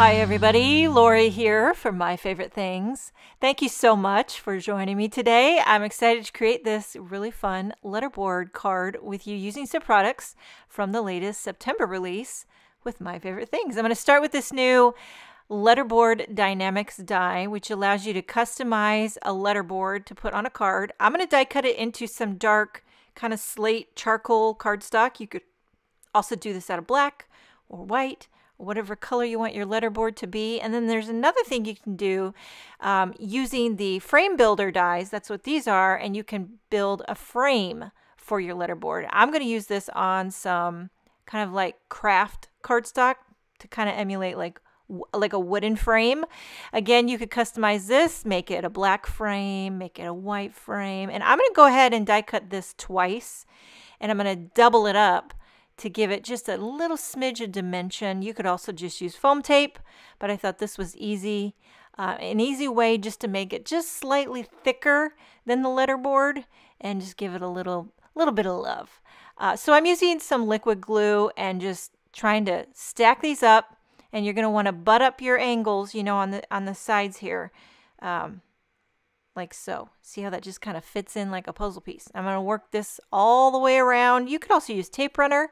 Hi, everybody. Lori here from My Favorite Things. Thank you so much for joining me today. I'm excited to create this really fun letterboard card with you using some products from the latest September release with My Favorite Things. I'm going to start with this new letterboard Die-namics die, which allows you to customize a letterboard to put on a card. I'm going to die cut it into some dark, kind of slate charcoal cardstock. You could also do this out of black or white whatever color you want your letterboard to be. And then there's another thing you can do um, using the frame builder dies. That's what these are. And you can build a frame for your letterboard. I'm going to use this on some kind of like kraft cardstock to kind of emulate like like a wooden frame. Again, you could customize this, make it a black frame, make it a white frame. And I'm going to go ahead and die cut this twice and I'm going to double it up to give it just a little smidge of dimension. You could also just use foam tape, but I thought this was easy. Uh, an easy way just to make it just slightly thicker than the letterboard and just give it a little little bit of love. Uh, so I'm using some liquid glue and just trying to stack these up and you're going to want to butt up your angles, you know, on the on the sides here. Um, like so. See how that just kind of fits in like a puzzle piece. I'm going to work this all the way around. You could also use tape runner.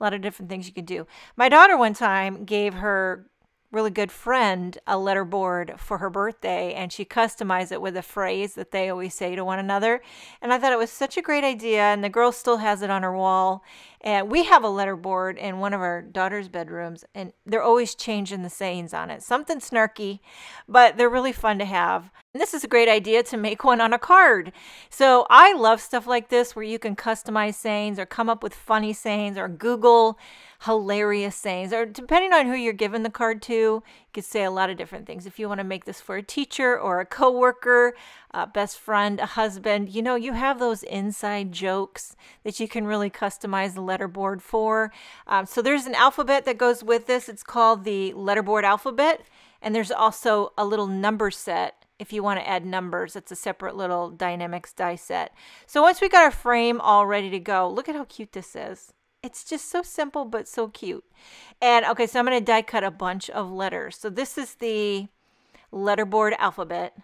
A lot of different things you can do. My daughter one time gave her really good friend a letter board for her birthday and she customized it with a phrase that they always say to one another. And I thought it was such a great idea and the girl still has it on her wall. And we have a letterboard in one of our daughter's bedrooms and they're always changing the sayings on it. Something snarky, but they're really fun to have. And this is a great idea to make one on a card. So I love stuff like this where you can customize sayings or come up with funny sayings or Google hilarious sayings, or depending on who you're giving the card to, you could say a lot of different things. If you want to make this for a teacher or a coworker, a best friend, a husband, you know, you have those inside jokes that you can really customize the letterboard for. Um, so there's an alphabet that goes with this. It's called the letterboard alphabet. And there's also a little number set if you want to add numbers. It's a separate little Die-namics die set. So once we got our frame all ready to go, look at how cute this is. It's just so simple but so cute. And okay, so I'm going to die cut a bunch of letters. So this is the letterboard alphabet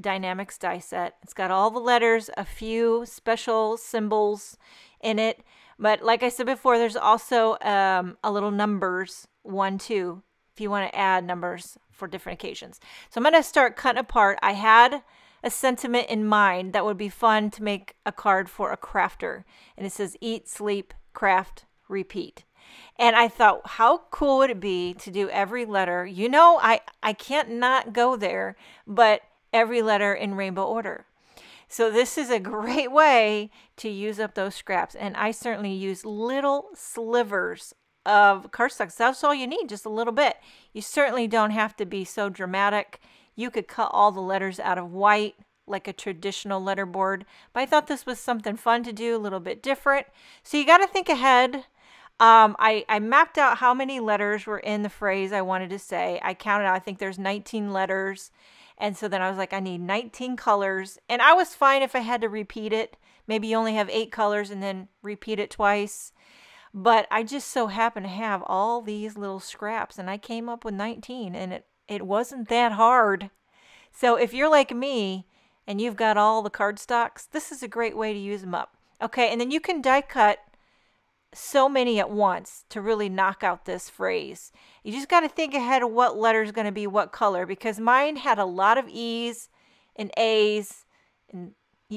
Die-namics die set. It's got all the letters, a few special symbols in it. But like I said before, there's also um, a little numbers, one, two, if you want to add numbers for different occasions. So I'm going to start cutting apart. I had a sentiment in mind that would be fun to make a card for a crafter. And it says eat, sleep, craft, repeat. And I thought, how cool would it be to do every letter? You know, I, I can't not go there, but every letter in rainbow order. So this is a great way to use up those scraps. And I certainly use little slivers of cardstock. That's all you need, just a little bit. You certainly don't have to be so dramatic. You could cut all the letters out of white like a traditional letterboard, but I thought this was something fun to do, a little bit different. So you got to think ahead. Um, I, I mapped out how many letters were in the phrase I wanted to say. I counted out, I think there's 19 letters. And so then I was like, I need 19 colors. And I was fine if I had to repeat it. Maybe you only have eight colors and then repeat it twice. But I just so happen to have all these little scraps and I came up with 19 and it, it wasn't that hard. So if you're like me, and you've got all the card stocks, this is a great way to use them up. Okay, and then you can die cut so many at once to really knock out this phrase. You just got to think ahead of what letter is going to be what color because mine had a lot of E's and A's. And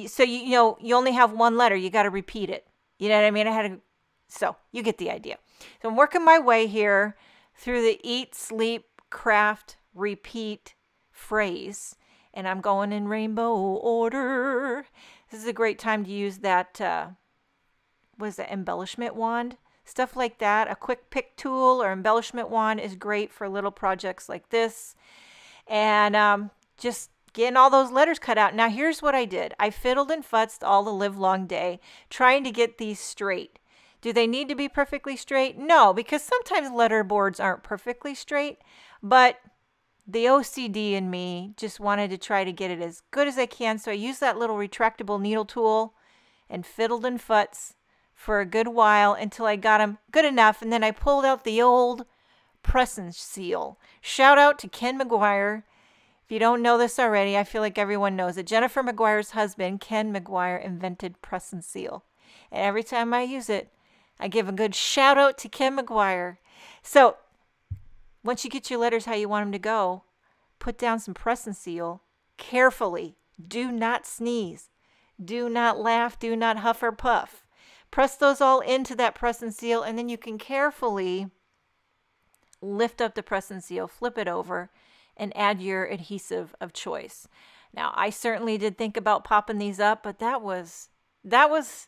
so, you, you know, you only have one letter. You got to repeat it. You know what I mean? I had to, so you get the idea. So I'm working my way here through the eat, sleep, craft, repeat phrase and I'm going in rainbow order. This is a great time to use that, uh, what is that, embellishment wand? Stuff like that. A quick pick tool or embellishment wand is great for little projects like this. And um, just getting all those letters cut out. Now, here's what I did. I fiddled and futzed all the live long day trying to get these straight. Do they need to be perfectly straight? No, because sometimes letter boards aren't perfectly straight, but the OCD in me just wanted to try to get it as good as I can. So I used that little retractable needle tool and fiddled and futz for a good while until I got them good enough. And then I pulled out the old press seal. Shout out to Ken McGuire. If you don't know this already, I feel like everyone knows it. Jennifer McGuire's husband, Ken McGuire, invented press and seal. And every time I use it, I give a good shout out to Ken McGuire. So once you get your letters how you want them to go, put down some press and seal carefully. Do not sneeze. Do not laugh. Do not huff or puff. Press those all into that press and seal, and then you can carefully lift up the press and seal, flip it over, and add your adhesive of choice. Now, I certainly did think about popping these up, but that was that was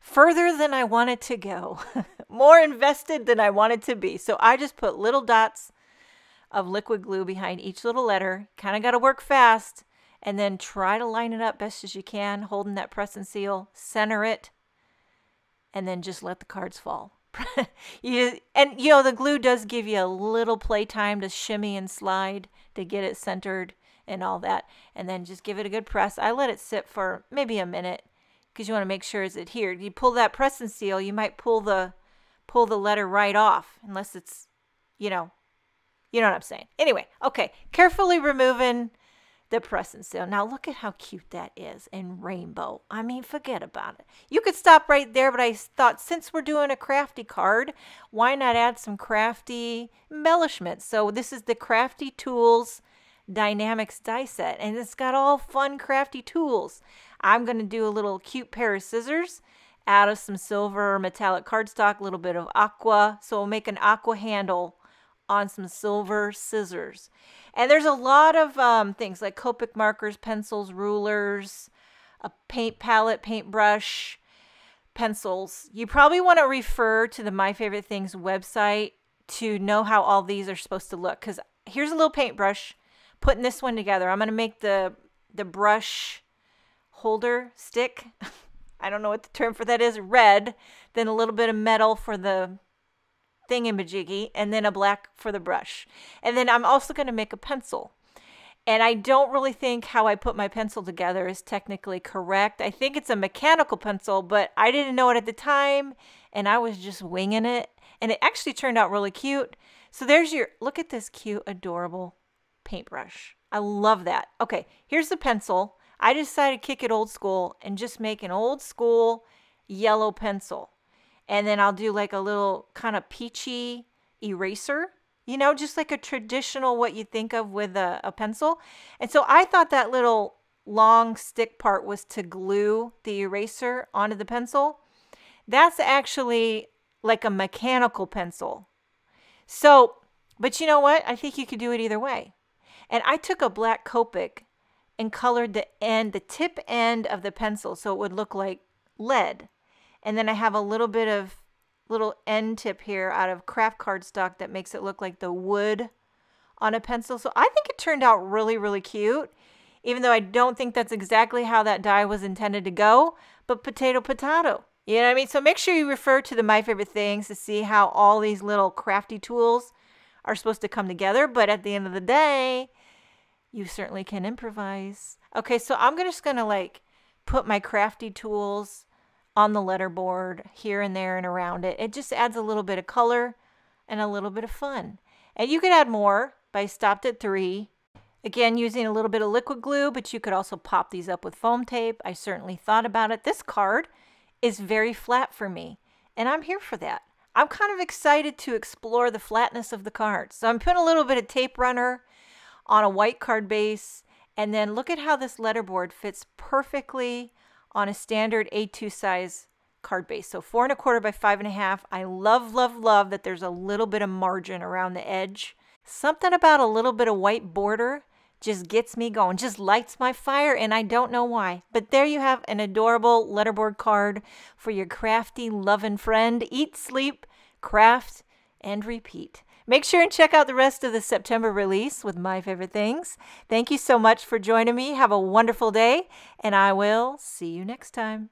further than I wanted to go. More invested than I wanted to be. So I just put little dots of liquid glue behind each little letter. Kind of got to work fast and then try to line it up best as you can, holding that press and seal, center it, and then just let the cards fall. you and you know the glue does give you a little play time to shimmy and slide to get it centered and all that. And then just give it a good press. I let it sit for maybe a minute because you want to make sure it's adhered. You pull that press and seal you might pull the pull the letter right off unless it's you know you know what i'm saying. Anyway okay. Carefully removing the press and seal. Now look at how cute that is in rainbow. I mean, forget about it. You could stop right there, but I thought since we're doing a crafty card, why not add some crafty embellishments? So this is the Crafty Tools Die-namics die set, and it's got all fun crafty tools. I'm going to do a little cute pair of scissors out of some silver metallic cardstock, a little bit of aqua. So we'll make an aqua handle on some silver scissors. And there's a lot of um, things like Copic markers, pencils, rulers, a paint palette, paintbrush, pencils. You probably want to refer to the My Favorite Things website to know how all these are supposed to look. Because here's a little paintbrush, putting this one together. I'm going to make the, the brush holder stick. I don't know what the term for that is, red, then a little bit of metal for the thingamajiggy and then a black for the brush. And then I'm also going to make a pencil. And I don't really think how I put my pencil together is technically correct. I think it's a mechanical pencil, but I didn't know it at the time and I was just winging it. And it actually turned out really cute. So there's your look at this cute, adorable paintbrush. I love that. Okay, here's the pencil. I decided to kick it old school and just make an old school yellow pencil and then I'll do like a little kind of peachy eraser, you know, just like a traditional what you think of with a, a pencil. And so I thought that little long stick part was to glue the eraser onto the pencil. That's actually like a mechanical pencil. So, but you know what? I think you could do it either way. And I took a black Copic and colored the end, the tip end of the pencil so it would look like lead. And then I have a little bit of little end tip here out of kraft cardstock that makes it look like the wood on a pencil. So I think it turned out really, really cute, even though I don't think that's exactly how that die was intended to go, but potato, potato. You know what I mean? So make sure you refer to the My Favorite Things to see how all these little crafty tools are supposed to come together. But at the end of the day, you certainly can improvise. Okay, so I'm just going to like put my crafty tools on the letterboard here and there and around it. It just adds a little bit of color and a little bit of fun. And you could add more, I stopped at three. Again, using a little bit of liquid glue, but you could also pop these up with foam tape. I certainly thought about it. This card is very flat for me, and I'm here for that. I'm kind of excited to explore the flatness of the card. So I'm putting a little bit of tape runner on a white card base, and then look at how this letterboard fits perfectly on a standard A2 size card base. So four and a quarter by five and a half. I love, love, love that there's a little bit of margin around the edge. Something about a little bit of white border just gets me going, just lights my fire, and I don't know why. But there you have an adorable letterboard card for your crafty, loving friend. Eat, sleep, craft, and repeat. Make sure and check out the rest of the September release with my favorite things. Thank you so much for joining me. Have a wonderful day, and I will see you next time.